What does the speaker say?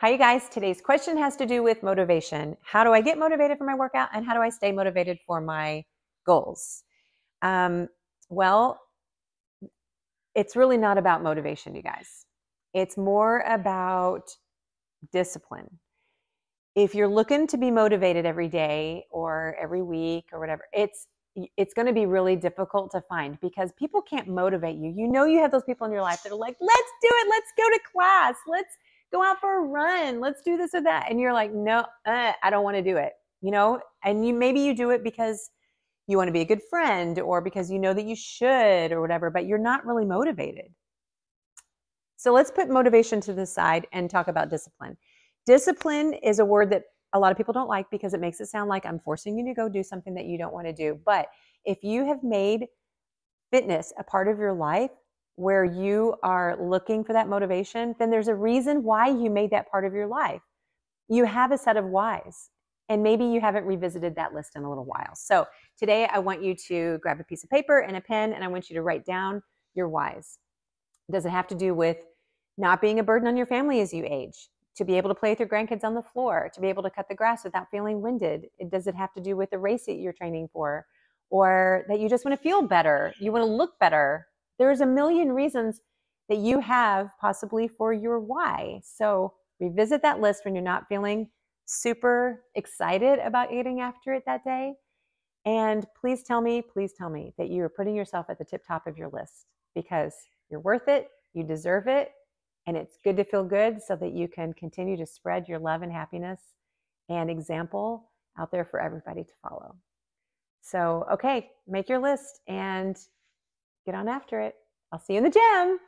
Hi, you guys. Today's question has to do with motivation. How do I get motivated for my workout and how do I stay motivated for my goals? Um, well, it's really not about motivation, you guys. It's more about discipline. If you're looking to be motivated every day or every week or whatever, it's it's going to be really difficult to find because people can't motivate you. You know you have those people in your life that are like, "Let's do it. Let's go to class. Let's go out for a run. Let's do this or that." And you're like, "No, uh, I don't want to do it." You know, and you maybe you do it because you want to be a good friend or because you know that you should or whatever, but you're not really motivated. So let's put motivation to the side and talk about discipline. Discipline is a word that a lot of people don't like because it makes it sound like I'm forcing you to go do something that you don't want to do. But if you have made fitness a part of your life where you are looking for that motivation, then there's a reason why you made that part of your life. You have a set of whys, and maybe you haven't revisited that list in a little while. So today I want you to grab a piece of paper and a pen, and I want you to write down your whys. Does it have to do with not being a burden on your family as you age? to be able to play with your grandkids on the floor, to be able to cut the grass without feeling winded? Does it have to do with the race that you're training for? Or that you just want to feel better? You want to look better? There's a million reasons that you have possibly for your why. So revisit that list when you're not feeling super excited about getting after it that day. And please tell me, please tell me that you are putting yourself at the tip top of your list because you're worth it, you deserve it, and it's good to feel good so that you can continue to spread your love and happiness and example out there for everybody to follow. So, okay, make your list and get on after it. I'll see you in the gym.